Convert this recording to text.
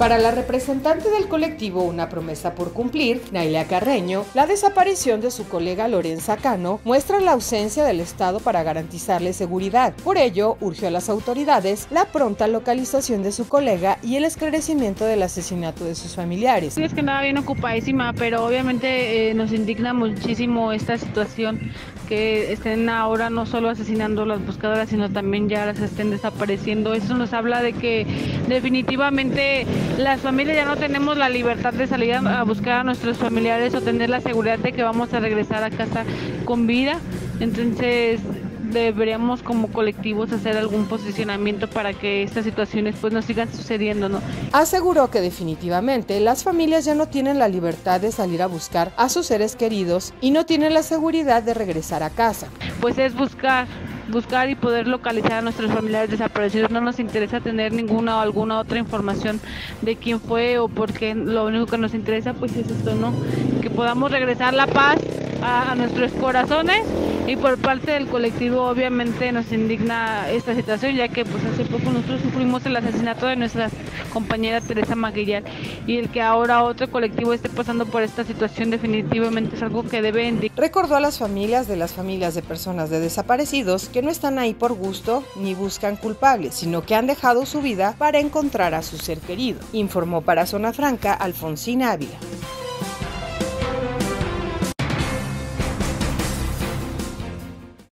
Para la representante del colectivo Una promesa por cumplir, Nailia Carreño, la desaparición de su colega Lorenza Cano muestra la ausencia del Estado para garantizarle seguridad. Por ello, urgió a las autoridades la pronta localización de su colega y el esclarecimiento del asesinato de sus familiares. es que nada bien ocupadísima, pero obviamente eh, nos indigna muchísimo esta situación que estén ahora no solo asesinando a las buscadoras, sino también ya las estén desapareciendo. Eso nos habla de que definitivamente las familias ya no tenemos la libertad de salir a buscar a nuestros familiares o tener la seguridad de que vamos a regresar a casa con vida. Entonces deberíamos como colectivos hacer algún posicionamiento para que estas situaciones pues no sigan sucediendo, ¿no? Aseguró que definitivamente las familias ya no tienen la libertad de salir a buscar a sus seres queridos y no tienen la seguridad de regresar a casa. Pues es buscar buscar y poder localizar a nuestros familiares desaparecidos. No nos interesa tener ninguna o alguna otra información de quién fue o por qué. Lo único que nos interesa pues es esto, ¿no? Que podamos regresar la paz a, a nuestros corazones y por parte del colectivo obviamente nos indigna esta situación ya que pues hace poco nosotros sufrimos el asesinato de nuestra compañera Teresa Maguillán y el que ahora otro colectivo esté pasando por esta situación definitivamente es algo que debe Recordó a las familias de las familias de personas de desaparecidos que no están ahí por gusto ni buscan culpables, sino que han dejado su vida para encontrar a su ser querido. Informó para Zona Franca Alfonsina Ávila.